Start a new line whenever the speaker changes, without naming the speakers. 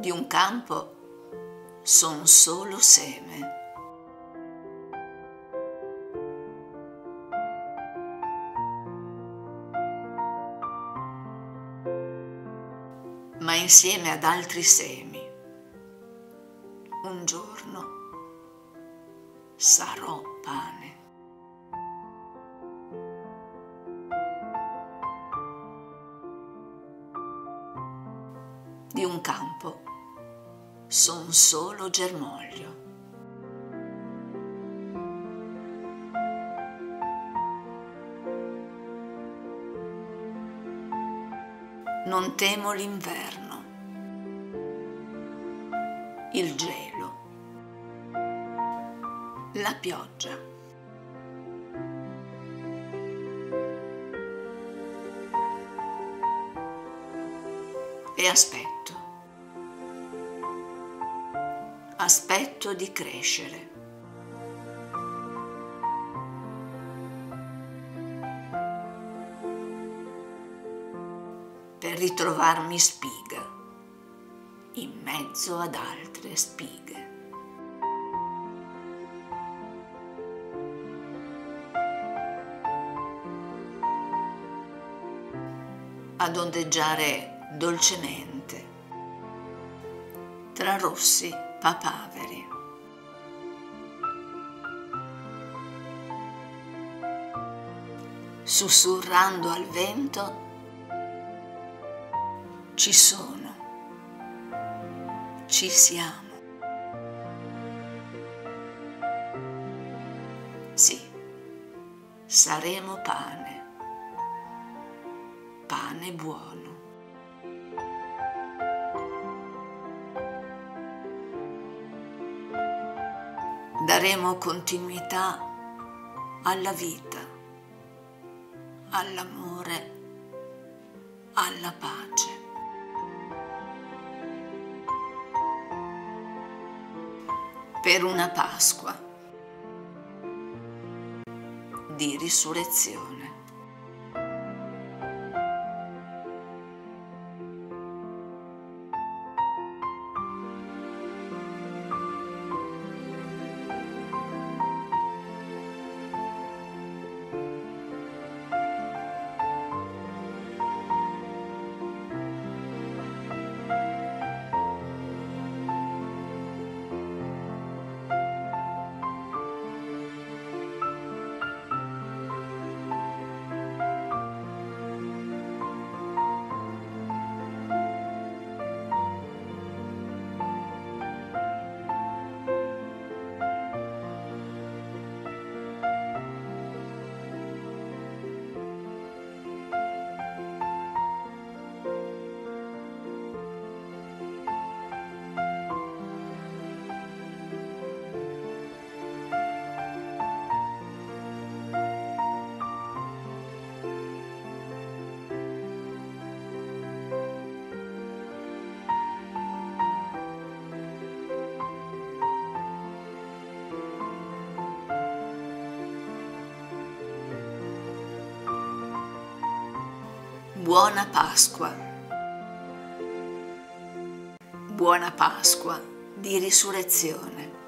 Di un campo son solo seme. Ma insieme ad altri semi, un giorno sarò pane. di un campo son solo germoglio. Non temo l'inverno, il gelo, la pioggia. E aspetto. Aspetto di crescere. Per ritrovarmi spiga in mezzo ad altre spighe. ad ondeggiare dolcemente tra rossi papaveri. Sussurrando al vento, ci sono, ci siamo. Sì, saremo pane, pane buono. Daremo continuità alla vita, all'amore, alla pace. Per una Pasqua di risurrezione. Buona Pasqua. Buona Pasqua di risurrezione.